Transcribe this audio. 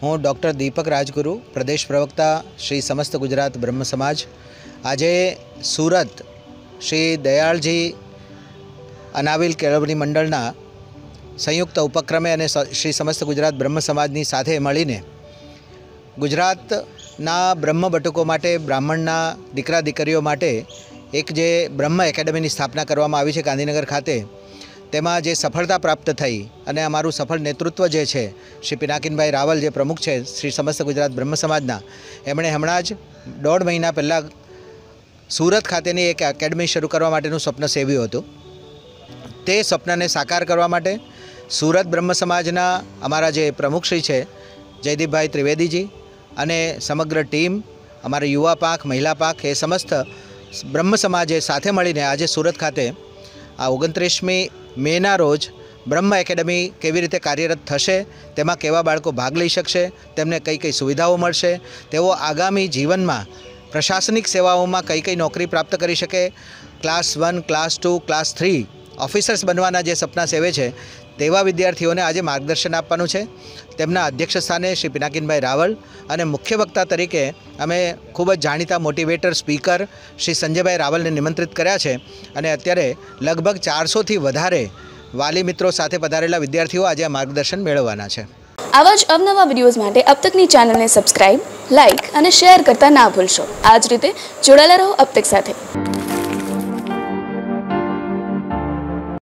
હું ડૉક્ટર દીપક રાજગુરુ, પ્રદેશ પ્રવક્તા શ્રી સમસ્ત ગુજરાત બ્રહ્મ સમાજ. આજે સુરત શ્રી દયાળજી અનાવિલ કેળવણી મંડળના સંયુક્ત ઉપક્રમે અને શ્રી સમસ્ત ગુજરાત બ્રહ્મ સમાજની સાથે મળીને ગુજરાતના બ્રહ્મ બટુકો માટે, બ્રાહ્મણના દીકરા દીકરીઓ માટે એક જે બ્રહ્મ એકેડમીની સ્થાપના કરવામાં આવી છે ગાંધીનગર ખાતે તેમાં જે સફળતા પ્રાપ્ત થઈ અને અમારું સફળ નેતૃત્વ જે છે, શ્રી પિનાકિનભાઈ રાવલ જે પ્રમુખ છે, શ્રી સમસ્ત ગુજરાત બ્રહ્મ સમાજના, એમણે હમણાં જ દોઢ મહિના પહેલાં સુરત ખાતેની એક એકેડમી શરૂ કરવા માટેનું સ્વપ્ન સેવ્યું હતું. તે સ્વપ્નને સાકાર કરવા માટે સુરત બ્રહ્મ સમાજના અમારા જે પ્રમુખશ્રી છે, જયદીપભાઈ ત્રિવેદીજી અને સમગ્ર ટીમ, અમારા યુવા પાંખ મહિલા પાંખ એ સમસ્ત બ્રહ્મ સમાજે સાથે મળીને આજે સુરત ખાતે આ ઓગણત્રીસમી મેના રોજ બ્રહ્મ એકેડમી કેવી રીતે કાર્યરત થશે, તેમાં કેવા બાળકો ભાગ લઈ શકશે, તેમને કઈ કઈ સુવિધાઓ મળશે, તેઓ આગામી જીવનમાં પ્રશાસનિક સેવાઓમાં કઈ કઈ નોકરી પ્રાપ્ત કરી શકે, class one, class two, class three officers બનવાના જે સપના સેવે છે તેવા વિદ્યાર્થીઓને આજે માર્ગદર્શન આપવાનું છે. તેમના અધ્યક્ષ સ્થાને શ્રી પિનાકિનભાઈ રાવલ અને મુખ્ય વક્તા તરીકે અમે ખૂબ જ જાણીતા મોટિવેટર સ્પીકર શ્રી સંજયભાઈ રાવલને નિમંત્રિત કર્યા છે અને અત્યારે લગભગ ચારસોથી વધારે વાલી મિત્રો સાથે પધારેલા વિદ્યાર્થીઓ આજે માર્ગદર્શન મેળવવાના છે. આવા જ અવનવા વિડીયોઝ માટે અબતકની ચેનલને સબસ્ક્રાઇબ, લાઇક અને શેર કરતા ના ભૂલશો. આ જ રીતે જોડાયેલા રહો અબતક સાથે.